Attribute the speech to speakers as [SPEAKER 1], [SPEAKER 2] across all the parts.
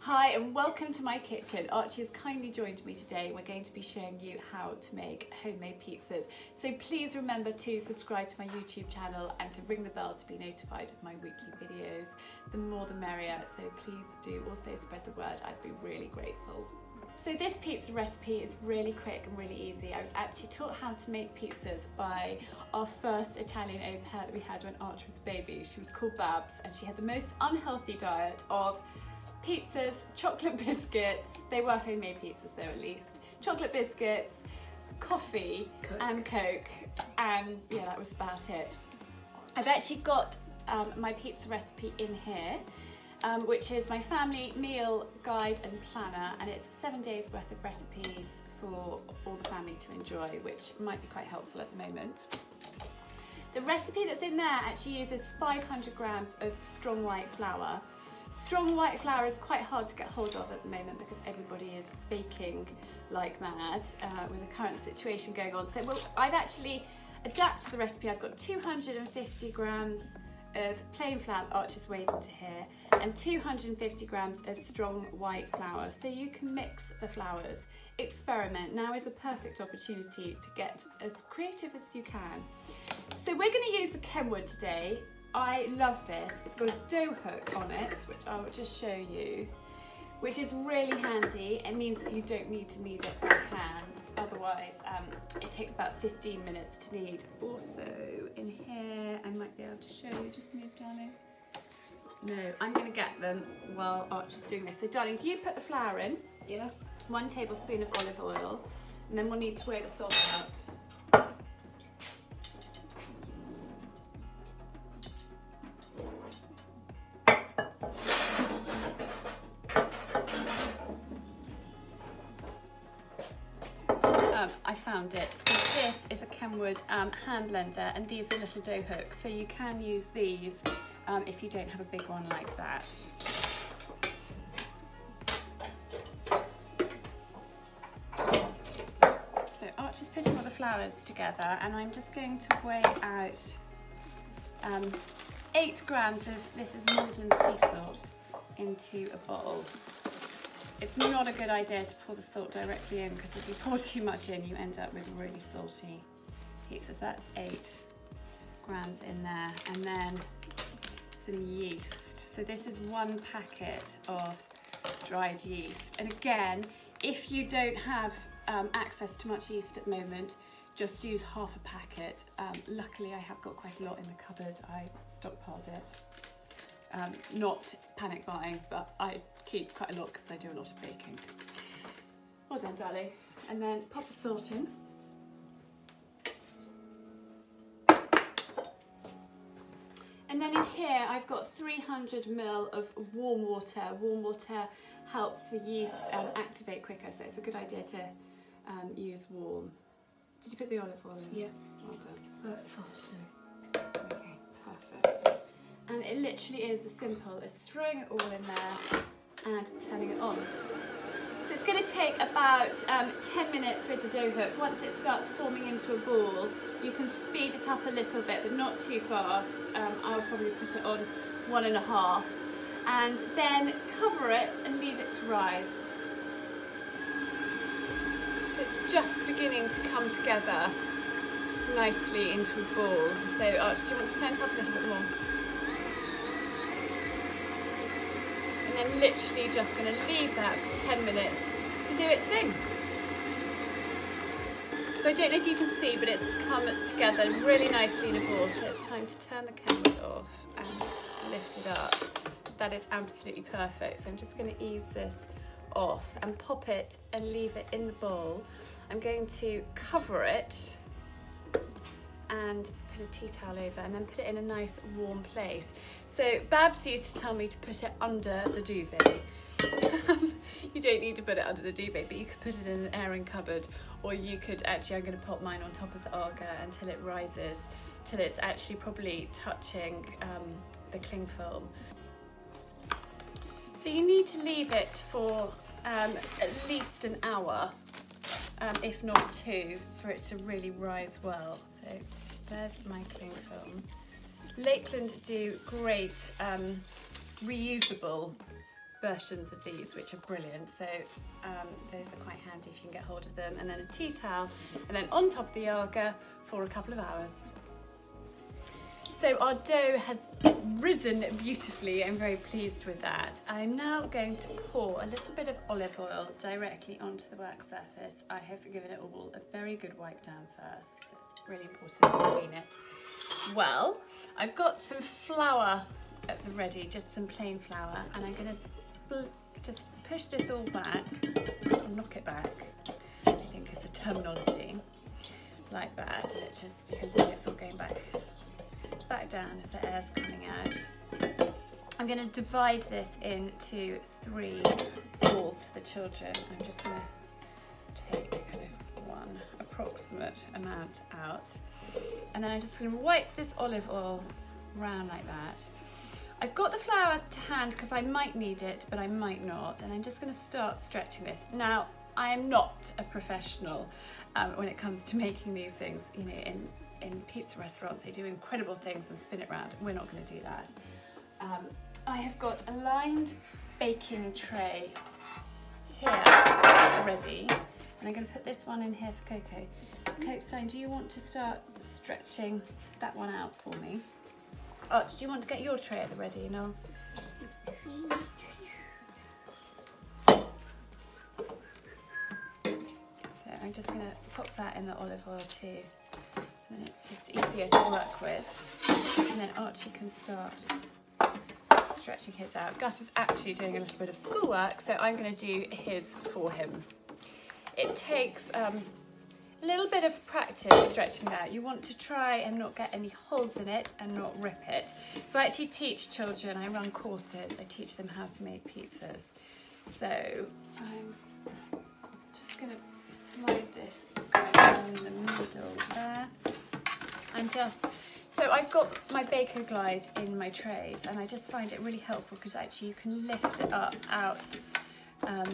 [SPEAKER 1] Hi and welcome to my kitchen. Archie has kindly joined me today. We're going to be showing you how to make homemade pizzas. So please remember to subscribe to my YouTube channel and to ring the bell to be notified of my weekly videos. The more the merrier, so please do also spread the word. I'd be really grateful. So this pizza recipe is really quick and really easy. I was actually taught how to make pizzas by our first Italian au pair that we had when Archie was a baby. She was called Babs and she had the most unhealthy diet of pizzas, chocolate biscuits, they were homemade pizzas though at least, chocolate biscuits, coffee
[SPEAKER 2] Coke.
[SPEAKER 1] and Coke and yeah that was about it. I've actually got um, my pizza recipe in here um, which is my family meal guide and planner and it's seven days worth of recipes for all the family to enjoy which might be quite helpful at the moment. The recipe that's in there actually uses 500 grams of strong white flour. Strong white flour is quite hard to get hold of at the moment because everybody is baking like mad uh, with the current situation going on. So well, I've actually adapted the recipe. I've got 250 grams of plain flour Archie's weighed into here and 250 grams of strong white flour. So you can mix the flours, experiment. Now is a perfect opportunity to get as creative as you can. So we're going to use the Kenwood today. I love this. It's got a dough hook on it, which I will just show you, which is really handy. It means that you don't need to knead it by hand. Otherwise, um, it takes about 15 minutes to knead. Also, in here, I might be able to show you. Just move, darling. No, I'm going to get them while Archie's doing this. So, darling, if you put the flour in,
[SPEAKER 2] Yeah.
[SPEAKER 1] one tablespoon of olive oil, and then we'll need to weigh the salt out. It. So this is a Kenwood um, hand blender and these are little dough hooks. So you can use these um, if you don't have a big one like that. So Archie's putting all the flours together and I'm just going to weigh out um, eight grams of, this is Maldon sea salt, into a bowl. It's not a good idea to pour the salt directly in because if you pour too much in, you end up with really salty pieces. That's eight grams in there. And then some yeast. So this is one packet of dried yeast. And again, if you don't have um, access to much yeast at the moment, just use half a packet. Um, luckily, I have got quite a lot in the cupboard. I stockpiled it. Um, not panic buying, but I keep quite a lot because I do a lot of baking. Well done, darling. And then pop the salt in. And then in here, I've got 300 ml of warm water. Warm water helps the yeast um, activate quicker, so it's a good idea to um, use warm. Did you put the olive oil in?
[SPEAKER 2] Yeah.
[SPEAKER 1] Well done.
[SPEAKER 2] But fast,
[SPEAKER 1] Okay, perfect. And it literally is as simple as throwing it all in there and turning it on. So it's going to take about um, 10 minutes with the dough hook. Once it starts forming into a ball, you can speed it up a little bit, but not too fast. Um, I'll probably put it on one and a half. And then cover it and leave it to rise. So it's just beginning to come together nicely into a ball. So Arch, do you want to turn it up a little bit more? And then literally just going to leave that for 10 minutes to do its thing. So I don't know if you can see, but it's come together really nicely in a ball. So it's time to turn the Kenwood off and lift it up. That is absolutely perfect. So I'm just going to ease this off and pop it and leave it in the bowl. I'm going to cover it and put a tea towel over and then put it in a nice warm place. So Babs used to tell me to put it under the duvet. you don't need to put it under the duvet, but you could put it in an airing cupboard or you could actually, I'm going to pop mine on top of the Aga until it rises, till it's actually probably touching um, the cling film. So you need to leave it for um, at least an hour um, if not two, for it to really rise well. So there's my cling film. Lakeland do great um, reusable versions of these, which are brilliant. So um, those are quite handy if you can get hold of them. And then a tea towel, and then on top of the Aga for a couple of hours. So our dough has risen beautifully. I'm very pleased with that. I'm now going to pour a little bit of olive oil directly onto the work surface. I have given it all a very good wipe down first. It's really important to clean it well. I've got some flour at the ready, just some plain flour, and I'm going to just push this all back, knock it back, I think is the terminology, like that. And it just, you can see it's all going back back down as the air's coming out. I'm going to divide this into three balls for the children. I'm just going approximate amount out. And then I'm just going to wipe this olive oil round like that. I've got the flour to hand because I might need it, but I might not. And I'm just going to start stretching this. Now, I am not a professional um, when it comes to making these things, you know, in in pizza restaurants, they do incredible things and spin it round. We're not going to do that. Um, I have got a lined baking tray here ready, and I'm going to put this one in here for Coco. Coco, do you want to start stretching that one out for me? Arch, do you want to get your tray at the ready, No. So I'm just going to pop that in the olive oil too And then it's just easier to work with. And then Archie can start stretching his out. Gus is actually doing a little bit of schoolwork, so I'm going to do his for him. It takes um, a little bit of practice stretching out. You want to try and not get any holes in it and not rip it. So I actually teach children, I run courses, I teach them how to make pizzas. So I'm just going to slide this in the middle there and just so I've got my Bake-O-Glide in my trays and I just find it really helpful because actually you can lift it up out um,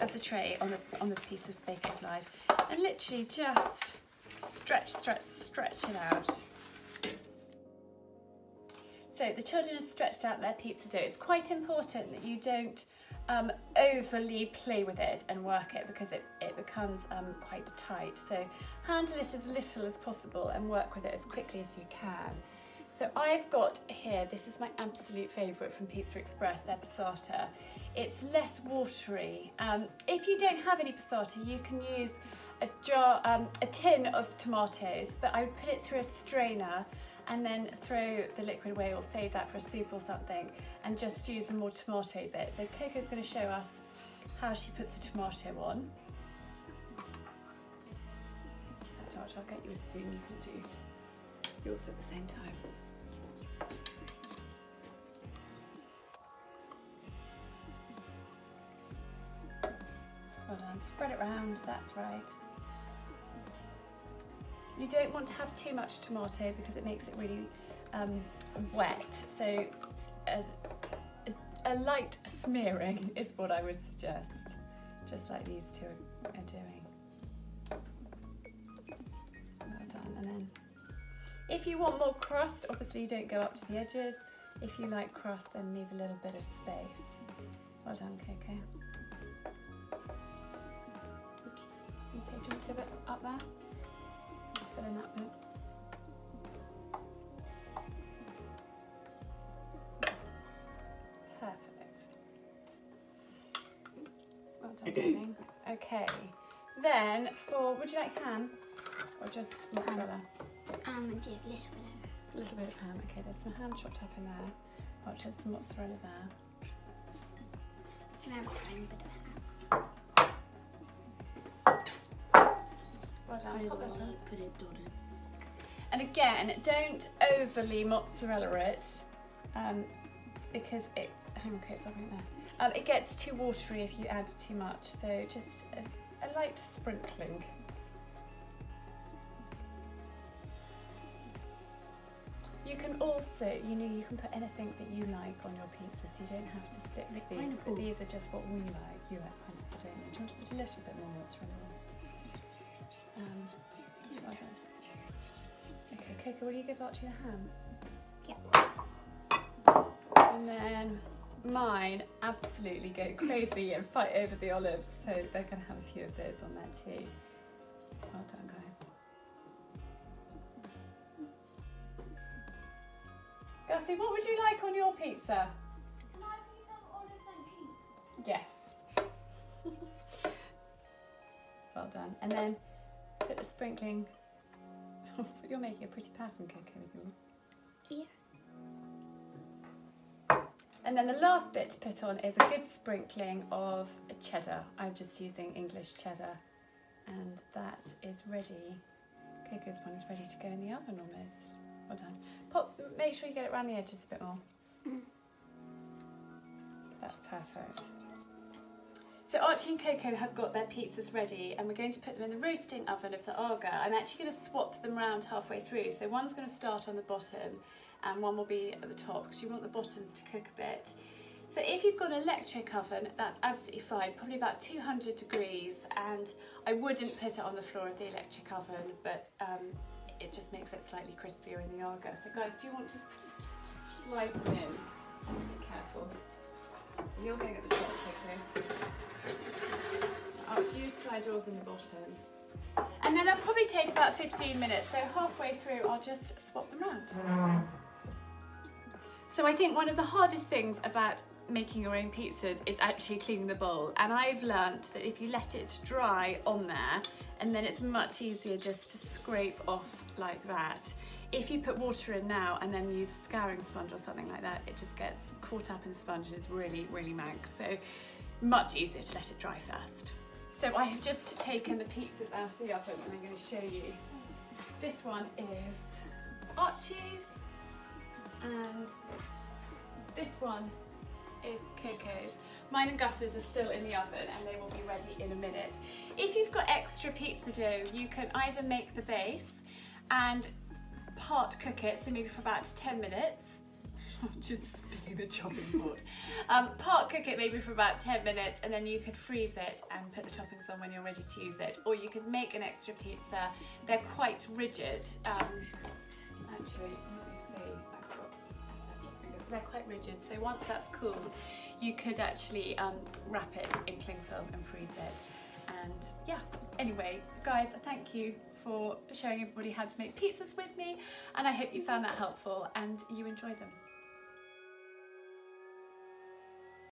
[SPEAKER 1] of the tray on the, on the piece of Bake-O-Glide and literally just stretch, stretch, stretch it out. So the children have stretched out their pizza dough. It's quite important that you don't um, overly play with it and work it because it, it becomes um, quite tight. So handle it as little as possible and work with it as quickly as you can. So I've got here, this is my absolute favourite from Pizza Express, their passata. It's less watery. Um, if you don't have any passata, you can use a jar, um, a tin of tomatoes, but I would put it through a strainer and then throw the liquid away or save that for a soup or something and just use a more tomato bit. So Coco's going to show us how she puts the tomato on. I'll get you a spoon, you can do yours at the same time. Well done, spread it round, that's right. You don't want to have too much tomato because it makes it really um, wet. So a, a, a, light smearing is what I would suggest, just like these two are doing. Well done. And then if you want more crust, obviously you don't go up to the edges. If you like crust, then leave a little bit of space. Well done, Coco. Okay, do to it up there? fill in that bit. Perfect. Well done, darling. Okay. Then for, would you like ham or just mozzarella?
[SPEAKER 2] Um, do a little bit of.
[SPEAKER 1] A little bit of ham. Okay, there's some ham chopped up in there. Watch, there's some mozzarella there.
[SPEAKER 2] Can I have a bit of ham?
[SPEAKER 1] Well done.
[SPEAKER 2] Put it, put it.
[SPEAKER 1] And again, don't overly mozzarella it um, because it, hang on, okay, something there. Um, it gets too watery if you add too much, so just a, a light sprinkling. You can also, you know, you can put anything that you like on your pizzas. You don't have to stick with these, but these are just what we like. You like pineapple, don't you? Do you want to put a little bit more mozzarella? Um. Okay, Coco, will you give Archie the ham?
[SPEAKER 2] Yeah.
[SPEAKER 1] And then mine absolutely go crazy and fight over the olives, so they're going to have a few of those on there too. Well done, guys. Gussie, what would you like on your pizza?
[SPEAKER 2] Can I please have olives and cheese?
[SPEAKER 1] Yes. well done. And then put a sprinkling. You're making a pretty pattern, with yours.
[SPEAKER 2] Yeah.
[SPEAKER 1] And then the last bit to put on is a good sprinkling of cheddar. I'm just using English cheddar. And that is ready. Coco's one is ready to go in the oven almost. Well done. Pop, make sure you get it around the edges a bit more.
[SPEAKER 2] Mm.
[SPEAKER 1] That's perfect. So Archie and Coco have got their pizzas ready and we're going to put them in the roasting oven of the Aga. I'm actually going to swap them around halfway through. So one's going to start on the bottom and one will be at the top because you want the bottoms to cook a bit. So if you've got an electric oven, that's absolutely fine, probably about 200 degrees and I wouldn't put it on the floor of the electric oven, but um, it just makes it slightly crispier in the Aga. So guys, do you want to slide them in? Be careful. You're going at the top, Coco. Archie, you slide yours in the bottom. And then they'll probably take about 15 minutes, so halfway through I'll just swap them around. So I think one of the hardest things about making your own pizzas is actually cleaning the bowl and I've learnt that if you let it dry on there and then it's much easier just to scrape off like that. If you put water in now and then use a scouring sponge or something like that it just gets caught up in the sponge and it's really really mank so much easier to let it dry first. So I have just taken the pizzas out of the oven and I'm going to show you. This one is Archie's and this one is Coco's. Mine and Gus's are still in the oven and they will be ready in a minute. If you've got extra pizza dough, you can either make the base and part cook it, so maybe for about 10 minutes. Just spinning the chopping board. Um, part cook it maybe for about 10 minutes and then you could freeze it and put the toppings on when you're ready to use it. Or you could make an extra pizza. They're quite rigid. Um, actually, let me see. I've got. They're quite rigid, so once that's cooled, you could actually um, wrap it in cling film and freeze it. And yeah, anyway, guys, thank you for showing everybody how to make pizzas with me, and I hope you found that helpful and you enjoy them.